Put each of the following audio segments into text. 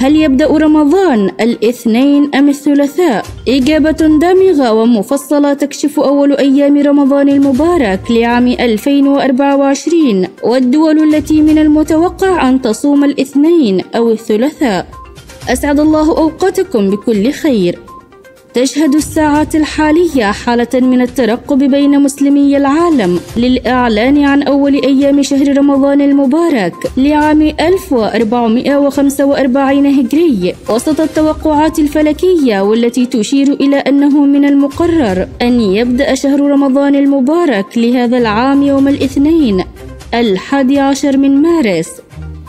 هل يبدأ رمضان الاثنين أم الثلاثاء؟ إجابة دامغة ومفصلة تكشف أول أيام رمضان المبارك لعام 2024 والدول التي من المتوقع أن تصوم الاثنين أو الثلاثاء أسعد الله أوقاتكم بكل خير تشهد الساعات الحالية حالة من الترقب بين مسلمي العالم للإعلان عن أول أيام شهر رمضان المبارك لعام 1445 هجري وسط التوقعات الفلكية والتي تشير إلى أنه من المقرر أن يبدأ شهر رمضان المبارك لهذا العام يوم الاثنين الحادي عشر من مارس.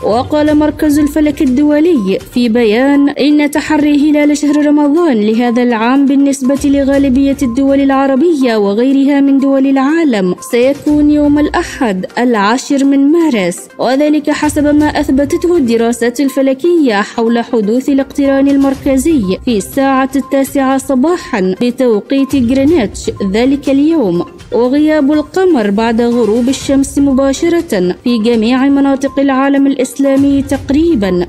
وقال مركز الفلك الدولي في بيان إن تحري هلال شهر رمضان لهذا العام بالنسبة لغالبية الدول العربية وغيرها من دول العالم سيكون يوم الأحد العاشر من مارس وذلك حسب ما أثبتته الدراسات الفلكية حول حدوث الاقتران المركزي في الساعة التاسعة صباحا بتوقيت جرينتش ذلك اليوم وغياب القمر بعد غروب الشمس مباشرة في جميع مناطق العالم الإسلامي تقريبا.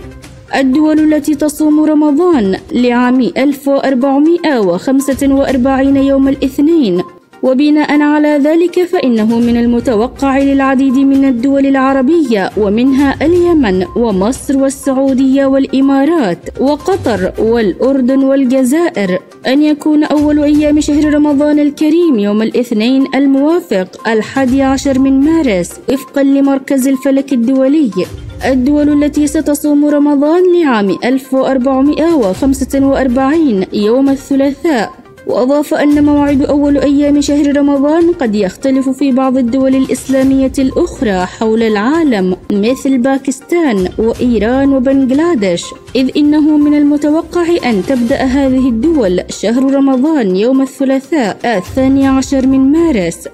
الدول التي تصوم رمضان لعام 1445 يوم الاثنين. وبناء على ذلك فإنه من المتوقع للعديد من الدول العربية ومنها اليمن ومصر والسعودية والإمارات وقطر والأردن والجزائر أن يكون أول أيام شهر رمضان الكريم يوم الاثنين الموافق الحادي عشر من مارس وفقا لمركز الفلك الدولي. الدول التي ستصوم رمضان لعام 1445 يوم الثلاثاء. وأضاف أن موعد أول أيام شهر رمضان قد يختلف في بعض الدول الإسلامية الأخرى حول العالم مثل باكستان وإيران وبنغلاديش إذ إنه من المتوقع أن تبدأ هذه الدول شهر رمضان يوم الثلاثاء الثاني عشر من مارس.